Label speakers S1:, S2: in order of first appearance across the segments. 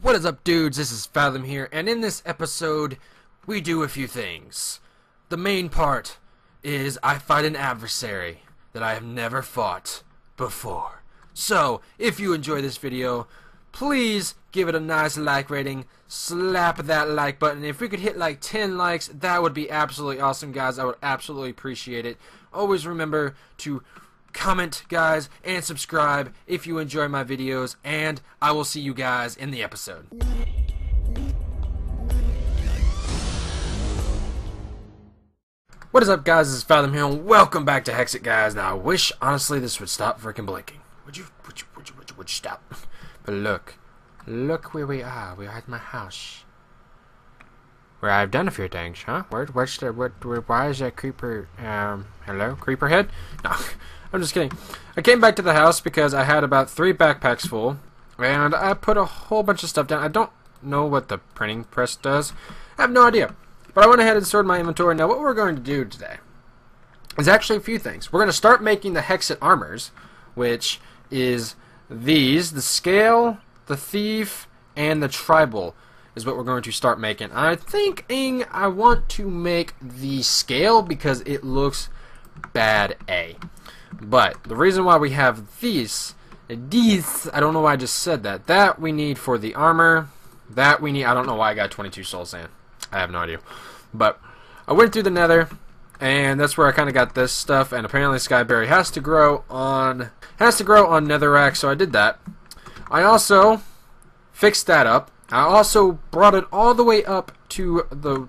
S1: What is up, dudes? This is Fathom here, and in this episode, we do a few things. The main part is I fight an adversary that I have never fought before. So, if you enjoy this video, please give it a nice like rating, slap that like button. If we could hit like 10 likes, that would be absolutely awesome, guys. I would absolutely appreciate it. Always remember to comment, guys, and subscribe if you enjoy my videos, and I will see you guys in the episode. What is up, guys? This is Fathom here, and welcome back to Hexxit, guys. Now, I wish, honestly, this would stop freaking blinking. Would you, would you, would you, would you, would you stop? But look, look where we are. We are at my house. Where I've done a few things, huh? Where, where's the, what, where, why is that creeper, um, hello? Creeper head? No, I'm just kidding. I came back to the house because I had about three backpacks full, and I put a whole bunch of stuff down. I don't know what the printing press does. I have no idea. But I went ahead and stored my inventory. Now, what we're going to do today is actually a few things. We're going to start making the Hexxit armors, which is these, the scale, the thief, and the tribal is what we're going to start making. I'm thinking I want to make the scale because it looks bad A. But the reason why we have these, these, I don't know why I just said that. That we need for the armor. That we need, I don't know why I got 22 soul sand. I have no idea. But I went through the nether, and that's where I kind of got this stuff, and apparently Skyberry has to grow on, has to grow on netherrack, so I did that. I also fixed that up. I also brought it all the way up to the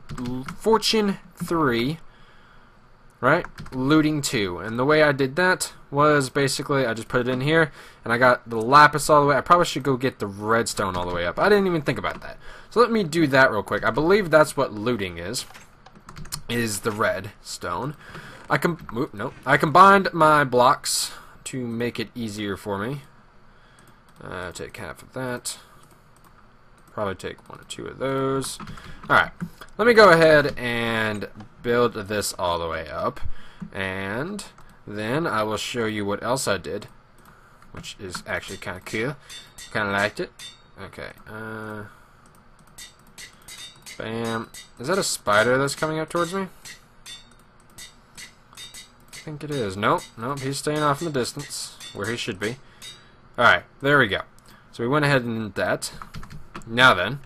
S1: Fortune 3, right? Looting 2. And the way I did that was basically I just put it in here, and I got the lapis all the way. I probably should go get the redstone all the way up. I didn't even think about that. So let me do that real quick. I believe that's what looting is, is the red stone. I com no, I combined my blocks to make it easier for me. Uh, take half of that. Probably take one or two of those. Alright, let me go ahead and build this all the way up. And then I will show you what else I did, which is actually kind of cool. Kind of liked it. Okay, uh, bam. Is that a spider that's coming up towards me? I think it is. Nope, nope, he's staying off in the distance, where he should be. Alright, there we go. So we went ahead and did that. Now then,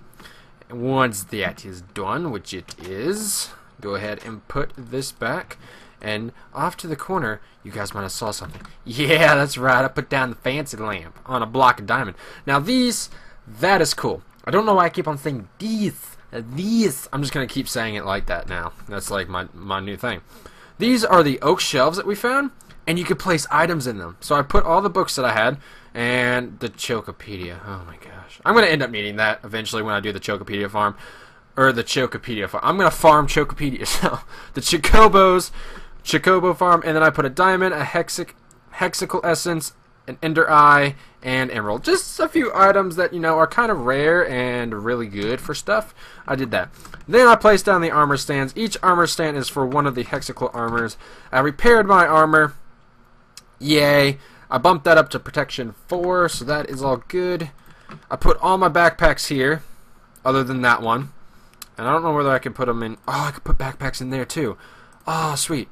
S1: once that is done, which it is, go ahead and put this back. And off to the corner, you guys might have saw something. Yeah, that's right. I put down the fancy lamp on a block of diamond. Now these, that is cool. I don't know why I keep on saying these, these. I'm just gonna keep saying it like that now. That's like my my new thing. These are the oak shelves that we found, and you could place items in them. So I put all the books that I had and the Chocopedia. Oh my gosh, I'm gonna end up needing that eventually when I do the Chocopedia farm or the Chocopedia farm. I'm gonna farm Chocopedia. So the Chocobos. Chocobo farm, and then I put a diamond, a hexic, hexical essence, an ender eye, and emerald. Just a few items that, you know, are kind of rare and really good for stuff. I did that. Then I placed down the armor stands. Each armor stand is for one of the hexical armors. I repaired my armor. Yay. I bumped that up to protection 4, so that is all good. I put all my backpacks here, other than that one. And I don't know whether I can put them in... Oh, I could put backpacks in there, too. Oh, sweet.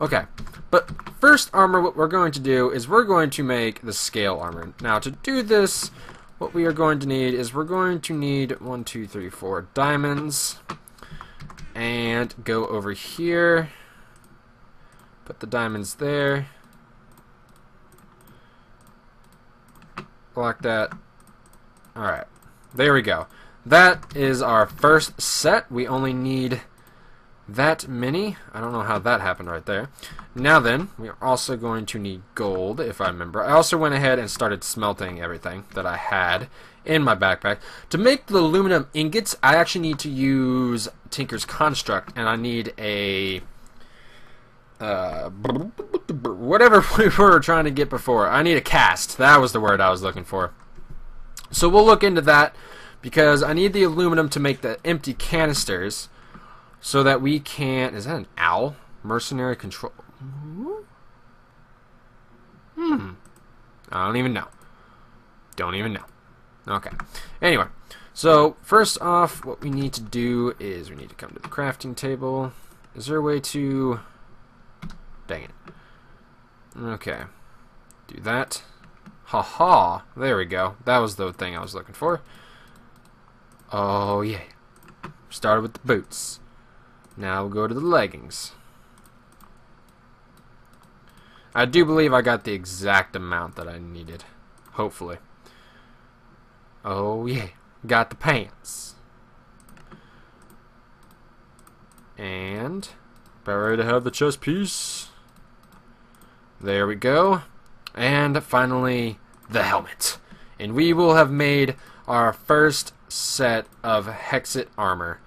S1: Okay, but first armor, what we're going to do is we're going to make the scale armor. Now, to do this, what we are going to need is we're going to need one, two, three, four diamonds, and go over here, put the diamonds there, block that. Alright, there we go. That is our first set. We only need that many. I don't know how that happened right there. Now then, we are also going to need gold, if I remember. I also went ahead and started smelting everything that I had in my backpack. To make the aluminum ingots, I actually need to use Tinker's Construct, and I need a... Uh, whatever we were trying to get before. I need a cast. That was the word I was looking for. So we'll look into that, because I need the aluminum to make the empty canisters so that we can. Is that an owl? Mercenary control. Hmm. I don't even know. Don't even know. Okay. Anyway, so first off, what we need to do is we need to come to the crafting table. Is there a way to... Dang it. Okay. Do that. Ha ha. There we go. That was the thing I was looking for. Oh, yeah. Started with the boots. Now we'll go to the leggings. I do believe I got the exact amount that I needed. Hopefully. Oh, yeah. Got the pants. And... About ready to have the chest piece. There we go. And finally, the helmet. And we will have made our first set of Hexxit armor.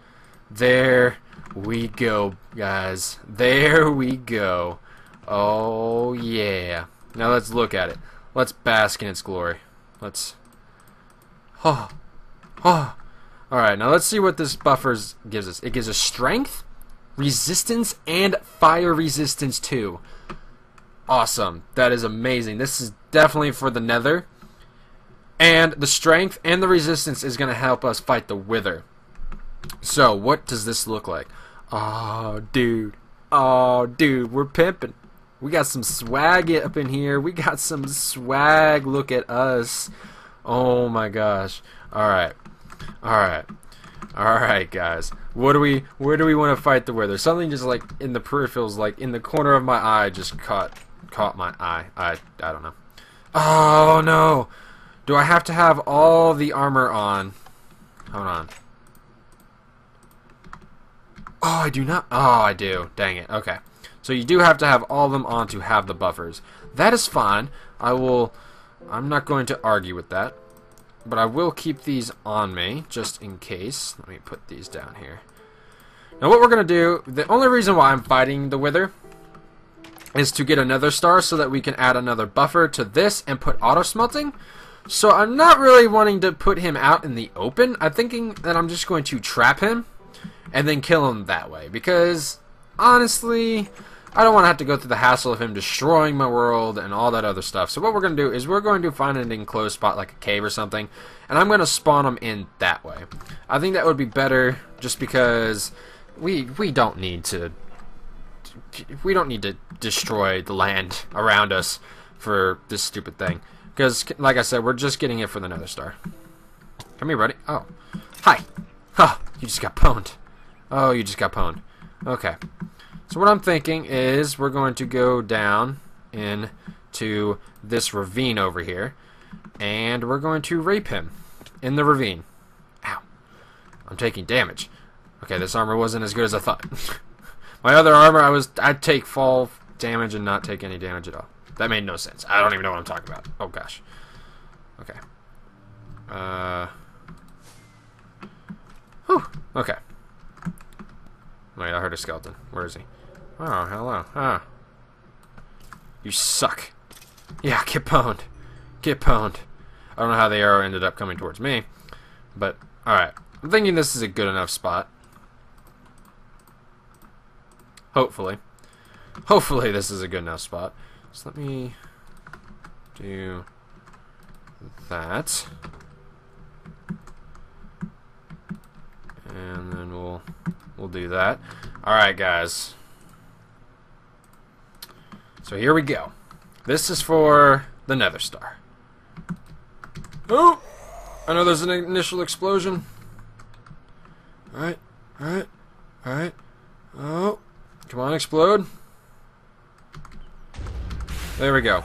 S1: There we go, guys. There we go. Oh, yeah. Now let's look at it. Let's bask in its glory. Let's... Oh. Oh. Alright, now let's see what this buffers gives us. It gives us strength, resistance, and fire resistance too. Awesome. That is amazing. This is definitely for the nether. And the strength and the resistance is going to help us fight the wither. So, what does this look like? Oh, dude. Oh, dude, we're pimping. We got some swag up in here. We got some swag. Look at us. Oh my gosh. All right. All right. All right, guys. What do we? Where do we want to fight the wither? Something just like in the peripherals, like in the corner of my eye, just caught caught my eye. I I don't know. Oh no! Do I have to have all the armor on? Hold on. Oh, I do not. Oh, I do. Dang it. Okay. So you do have to have all of them on to have the buffers. That is fine. I will. I'm not going to argue with that. But I will keep these on me, just in case. Let me put these down here. Now what we're going to do, the only reason why I'm fighting the Wither is to get another star so that we can add another buffer to this and put auto smelting. So I'm not really wanting to put him out in the open. I'm thinking that I'm just going to trap him and then kill him that way. Because, honestly, I don't want to have to go through the hassle of him destroying my world and all that other stuff. So what we're going to do is we're going to find an enclosed spot like a cave or something, and I'm going to spawn him in that way. I think that would be better just because we we don't need to we don't need to destroy the land around us for this stupid thing. Because, like I said, we're just getting it for the Nether Star. Come here, buddy. Oh. Hi. Huh. You just got pwned. Oh, you just got pwned. Okay. So what I'm thinking is we're going to go down into this ravine over here. And we're going to rape him in the ravine. Ow. I'm taking damage. Okay, this armor wasn't as good as I thought. My other armor, I was I'd take fall damage and not take any damage at all. That made no sense. I don't even know what I'm talking about. Oh gosh. Okay. Uh. Whew. Okay. Wait, I heard a skeleton. Where is he? Oh, hello. Ah. You suck. Yeah, get pwned. Get pwned. I don't know how the arrow ended up coming towards me. But, alright. I'm thinking this is a good enough spot. Hopefully. Hopefully this is a good enough spot. So let me do that. And then we'll we'll do that. Alright guys. So here we go. This is for the Nether Star. Oh! I know there's an initial explosion. Alright, alright, alright. Oh, come on, explode. There we go.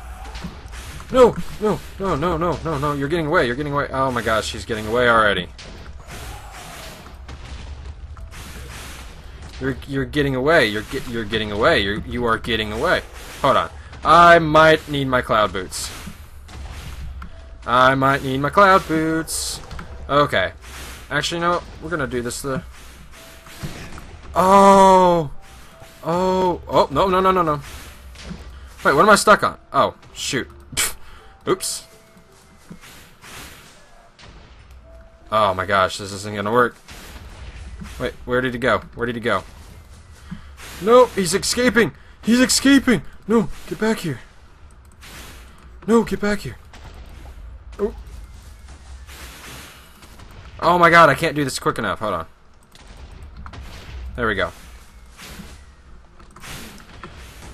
S1: No, no, no, no, no, no, no, you're getting away, you're getting away. Oh my gosh, she's getting away already. You're you're getting away. You're get you're getting away. You're you are getting away. Hold on. I might need my cloud boots. I might need my cloud boots. Okay. Actually, no. We're gonna do this the. Oh. Oh. Oh. No. No. No. No. No. Wait. What am I stuck on? Oh. Shoot. Oops. Oh my gosh. This isn't gonna work. Wait. Where did he go? Where did he go? No. He's escaping. He's escaping. No, get back here. No, get back here. Oh. Oh my god, I can't do this quick enough. Hold on. There we go.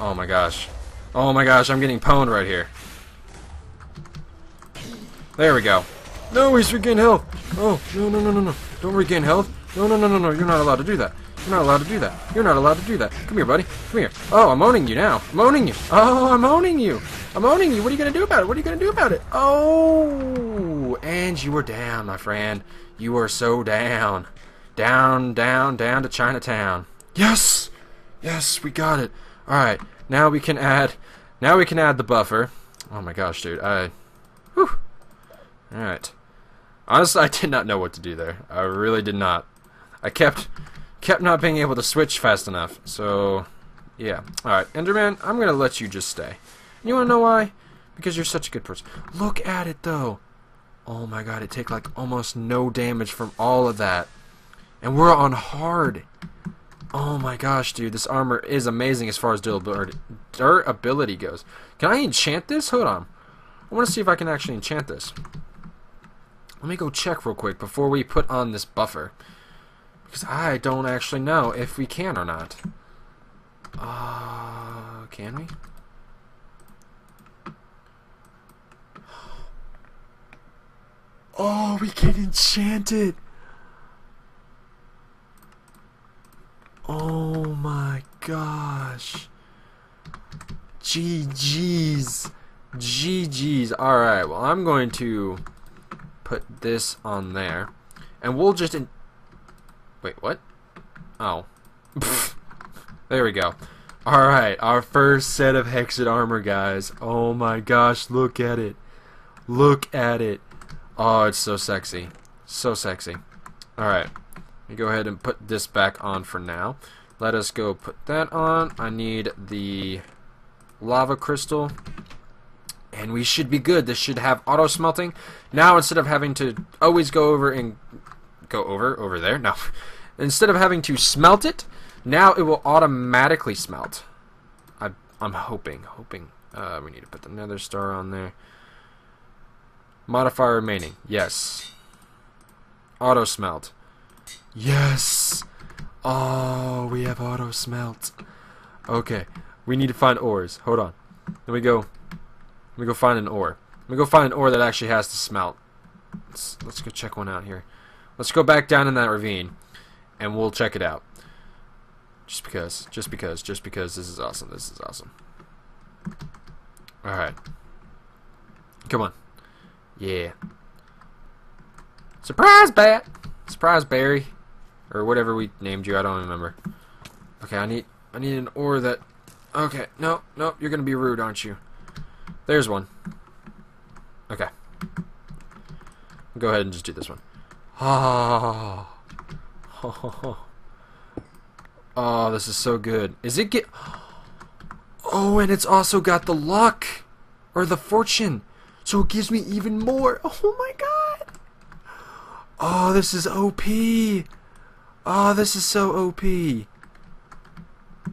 S1: Oh my gosh. Oh my gosh, I'm getting pwned right here. There we go. No, he's regained health. Oh, no, no, no, no, no. Don't regain health. No, no, no, no, no. You're not allowed to do that. You're not allowed to do that. You're not allowed to do that. Come here, buddy. Come here. Oh, I'm owning you now. I'm owning you. Oh, I'm owning you. I'm owning you. What are you going to do about it? What are you going to do about it? Oh, and you were down, my friend. You were so down. Down, down, down to Chinatown. Yes! Yes, we got it. Alright, now we can add... Now we can add the buffer. Oh my gosh, dude. I... Whew. Alright. Honestly, I did not know what to do there. I really did not. I kept kept not being able to switch fast enough. So, yeah. Alright, Enderman, I'm going to let you just stay. You want to know why? Because you're such a good person. Look at it, though. Oh my god, it take like almost no damage from all of that. And we're on hard. Oh my gosh, dude, this armor is amazing as far as durability goes. Can I enchant this? Hold on. I want to see if I can actually enchant this. Let me go check real quick before we put on this buffer. Because I don't actually know if we can or not. Uh, can we? Oh, we can enchant it! Oh my gosh. GG's. GG's. Alright, well, I'm going to put this on there. And we'll just... Wait, what? Oh. there we go. Alright, our first set of Hexxit armor, guys. Oh my gosh, look at it. Look at it. Oh, it's so sexy. So sexy. Alright. Let me go ahead and put this back on for now. Let us go put that on. I need the lava crystal. And we should be good. This should have auto smelting. Now instead of having to always go over and go over over there, no. Instead of having to smelt it, now it will automatically smelt. I I'm hoping, hoping. Uh, we need to put the nether star on there. Modifier remaining. Yes. Auto smelt. Yes! Oh, we have auto smelt. Okay, we need to find ores. Hold on. Let me go. Let me go find an ore. Let me go find an ore that actually has to smelt. Let's, let's go check one out here. Let's go back down in that ravine, and we'll check it out. Just because, just because, just because this is awesome. This is awesome. Alright. Come on. Yeah. Surprise, bat! Surprise, Barry or whatever we named you. I don't remember. Okay, I need I need an ore that. Okay, no, no, you're gonna be rude, aren't you? There's one. Okay. Go ahead and just do this one. Oh. Oh, this is so good. Is it get? Oh, and it's also got the luck or the fortune, so it gives me even more. Oh my god. Oh, this is OP. Oh, ah, this is so OP.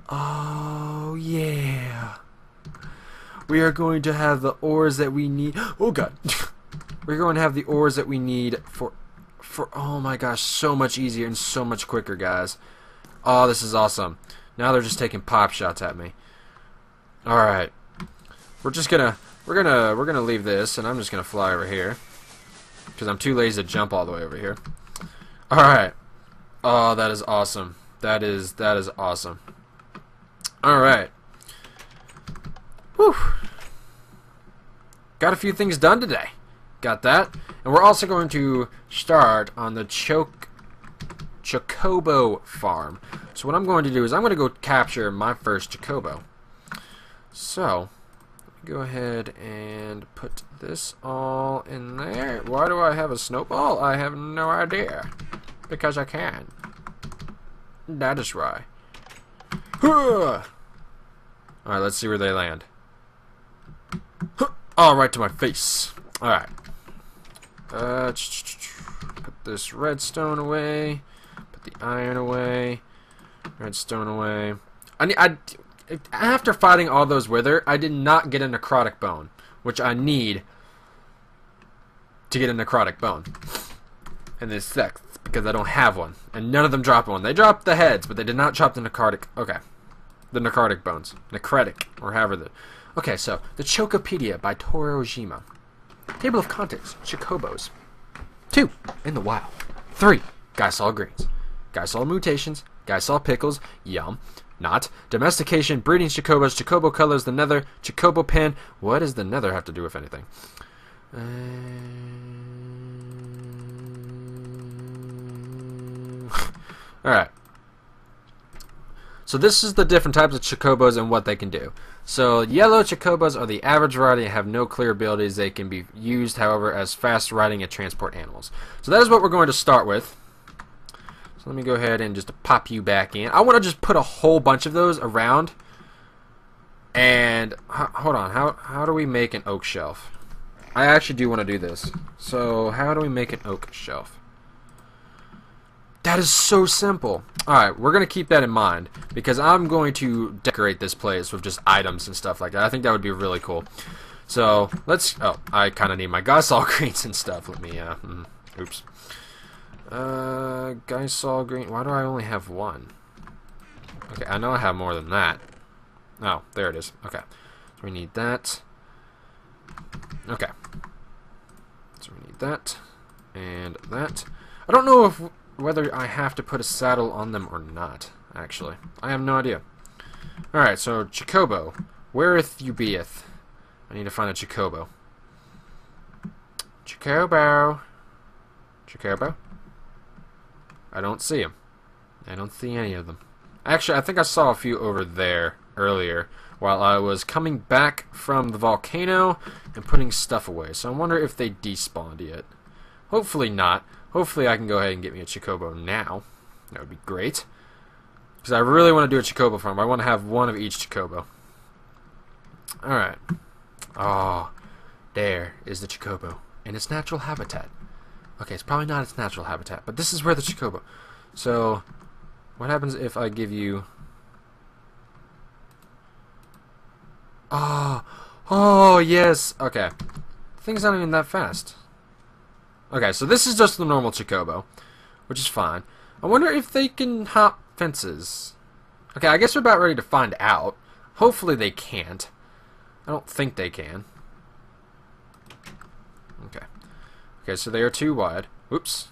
S1: Oh, yeah. We are going to have the ores that we need. Oh, God. We're going to have the ores that we need for, for, oh my gosh, so much easier and so much quicker, guys. Oh, this is awesome. Now they're just taking pop shots at me. Alright. We're just gonna, we're gonna, we're gonna leave this, and I'm just gonna fly over here. Because I'm too lazy to jump all the way over here. Alright. Oh, that is awesome. That is that is awesome. All right. Whew. Got a few things done today. Got that. And we're also going to start on the Choke Chocobo farm. So what I'm going to do is I'm going to go capture my first Chocobo. So, go ahead and put this all in there. Why do I have a snowball? I have no idea because I can. That is why. Alright, let's see where they land. All right to my face. Alright. Uh, put this redstone away. Put the iron away. Redstone away. I need. I after fighting all those wither, I did not get a necrotic bone, which I need to get a necrotic bone. And this sucks because I don't have one. And none of them drop one. They dropped the heads, but they did not drop the necrotic. Okay. The necrotic bones. Necrotic, or however the. Okay, so the Chocopedia by Torojima. Table of contents: Chocobos. Two in the wild. Three Gysahl greens. Gysahl mutations. Gysahl pickles. Yum. Not. Domestication, breeding Chocobos, Chocobo colors, the nether, Chocobo pen. What does the nether have to do with anything? Uh... Alright. So this is the different types of chocobos and what they can do. So yellow chocobos are the average variety and have no clear abilities. They can be used, however, as fast riding and transport animals. So that is what we're going to start with. So let me go ahead and just pop you back in. I want to just put a whole bunch of those around. And hold on, how how do we make an oak shelf? I actually do want to do this. So how do we make an oak shelf? That is so simple. Alright, we're going to keep that in mind because I'm going to decorate this place with just items and stuff like that. I think that would be really cool. So, let's... Oh, I kind of need my Gysahl greens and stuff. Let me... Uh, mm, oops. Uh, Gysahl green... Why do I only have one? Okay, I know I have more than that. Oh, there it is. Okay. So we need that. Okay. So we need that. And that. I don't know if whether I have to put a saddle on them or not, actually. I have no idea. Alright, so Chocobo. Whereeth you beeth? I need to find a Chocobo. Chocobo. Chocobo? I don't see them. I don't see any of them. Actually, I think I saw a few over there earlier while I was coming back from the volcano and putting stuff away. So I wonder if they despawned yet. Hopefully not. Hopefully I can go ahead and get me a Chocobo now. That would be great. Because I really want to do a Chocobo farm. I want to have one of each Chocobo. Alright. Oh, ah, there is the Chocobo in its natural habitat. Okay, it's probably not its natural habitat, but this is where the Chocobo. So, what happens if I give you... Oh, oh, yes. Okay. Thing's aren't even that fast. Okay, so this is just the normal Chocobo, which is fine. I wonder if they can hop fences. Okay, I guess we're about ready to find out. Hopefully they can't. I don't think they can. Okay. Okay, so they are too wide. Oops.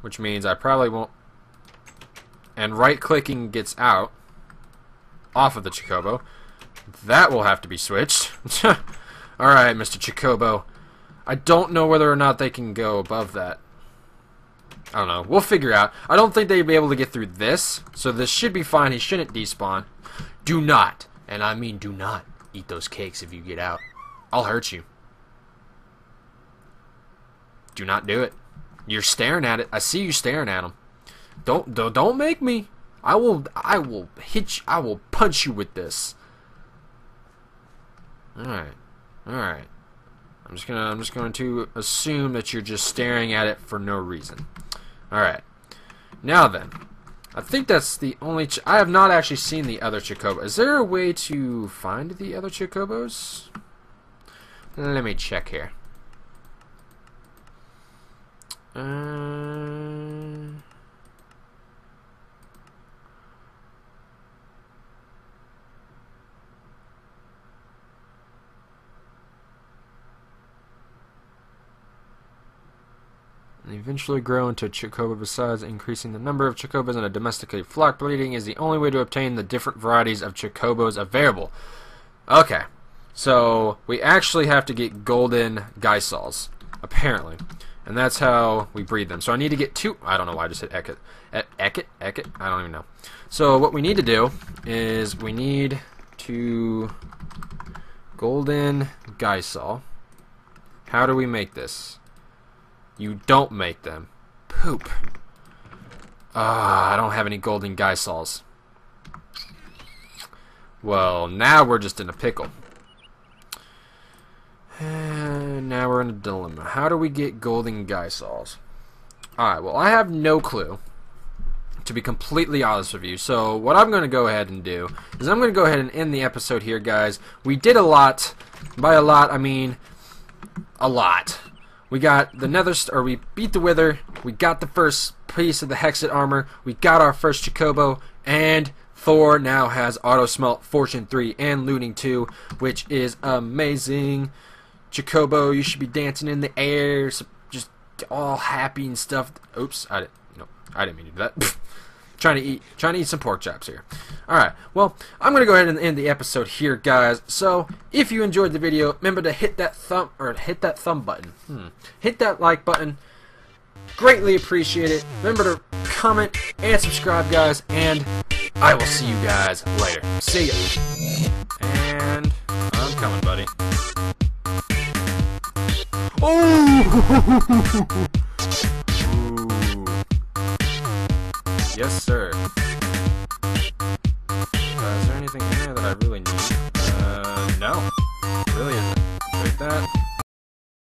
S1: Which means I probably won't... And right-clicking gets out off of the Chocobo. That will have to be switched. Alright, Mr. Chocobo. I don't know whether or not they can go above that. I don't know. We'll figure out. I don't think they'd be able to get through this, so this should be fine. He shouldn't despawn. Do not, and I mean do not, eat those cakes if you get out. I'll hurt you. Do not do it. You're staring at it. I see you staring at them. Don't don't, don't make me. I will I will hit you. I will punch you with this. All right. Alright. I'm just gonna I'm just going to assume that you're just staring at it for no reason. Alright. Now then. I think that's the only I have not actually seen the other Chocobo. Is there a way to find the other Chocobos? Let me check here. Uh eventually grow into a chocobo besides increasing the number of chocobos in a domesticated flock. Breeding is the only way to obtain the different varieties of chocobos available. Okay, so we actually have to get golden Gysahls, apparently. And that's how we breed them. So I need to get two. I don't know why I just hit Ekit. Ekit? Ekit? I don't even know. So what we need to do is we need to golden Gysahl. How do we make this? You don't make them. Poop. Ah, I don't have any golden Gysahls. Well, now we're just in a pickle. And now we're in a dilemma. How do we get golden Gysahls? Alright, well, I have no clue. To be completely honest with you. So, what I'm going to go ahead and do is I'm going to go ahead and end the episode here, guys. We did a lot. By a lot, I mean a lot. we got the Nether, or we beat the Wither. We got the first piece of the Hexxit armor. We got our first Chocobo, and Thor now has Auto Smelt, Fortune 3, and Looting 2, which is amazing. Chocobo, you should be dancing in the air, just all happy and stuff. Oops, I didn't. No, I didn't mean to do that. trying to eat, trying to eat some pork chops here. All right. Well, I'm gonna go ahead and end the episode here, guys. So, if you enjoyed the video, remember to hit that thumb or hit that thumb button. Hmm. Hit that like button. Greatly appreciate it. Remember to comment and subscribe, guys. And I will see you guys later. See ya. And Yes, sir. Uh, is there anything in there that I really